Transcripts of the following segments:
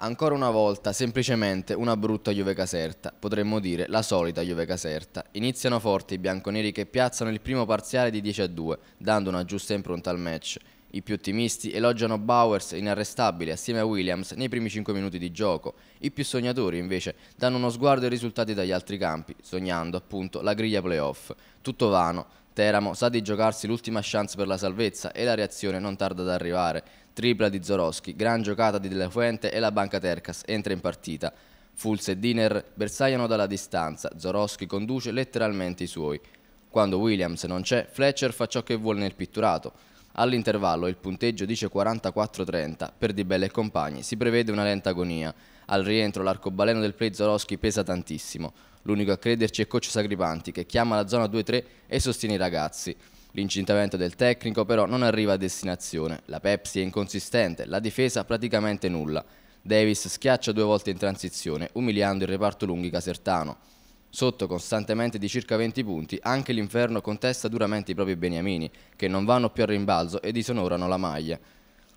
Ancora una volta, semplicemente una brutta Juve Caserta, potremmo dire la solita Juve Caserta. Iniziano forti i bianconeri che piazzano il primo parziale di 10 a 2, dando una giusta impronta al match. I più ottimisti elogiano Bowers inarrestabile assieme a Williams nei primi 5 minuti di gioco. I più sognatori invece danno uno sguardo ai risultati dagli altri campi, sognando appunto la griglia playoff. Tutto vano, Teramo sa di giocarsi l'ultima chance per la salvezza e la reazione non tarda ad arrivare tripla di Zoroschi, gran giocata di Della Fuente e la banca Tercas entra in partita. Fulz e Diner bersagliano dalla distanza, Zoroschi conduce letteralmente i suoi. Quando Williams non c'è, Fletcher fa ciò che vuole nel pitturato. All'intervallo il punteggio dice 44-30, per Di Belle e compagni si prevede una lenta agonia. Al rientro l'arcobaleno del play Zoroschi pesa tantissimo. L'unico a crederci è Coach Sagripanti che chiama la zona 2-3 e sostiene i ragazzi. L'incintamento del tecnico però non arriva a destinazione, la Pepsi è inconsistente, la difesa praticamente nulla. Davis schiaccia due volte in transizione, umiliando il reparto lunghi casertano. Sotto costantemente di circa 20 punti, anche l'inferno contesta duramente i propri beniamini, che non vanno più a rimbalzo e disonorano la maglia.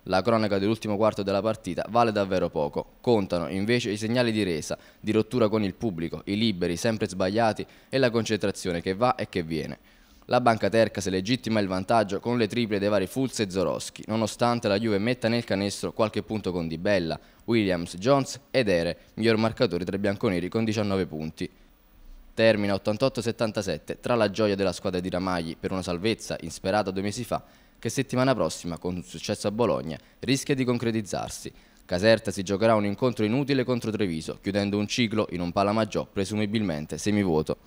La cronaca dell'ultimo quarto della partita vale davvero poco. Contano invece i segnali di resa, di rottura con il pubblico, i liberi sempre sbagliati e la concentrazione che va e che viene. La banca Terca si legittima il vantaggio con le triple dei vari Fulz e Zoroschi, nonostante la Juve metta nel canestro qualche punto con Di Bella, Williams, Jones ed Ere, miglior marcatore tra i bianconeri con 19 punti. Termina 88-77 tra la gioia della squadra di Ramagli per una salvezza insperata due mesi fa che settimana prossima, con un successo a Bologna, rischia di concretizzarsi. Caserta si giocherà un incontro inutile contro Treviso, chiudendo un ciclo in un Palamaggiò presumibilmente semivuoto.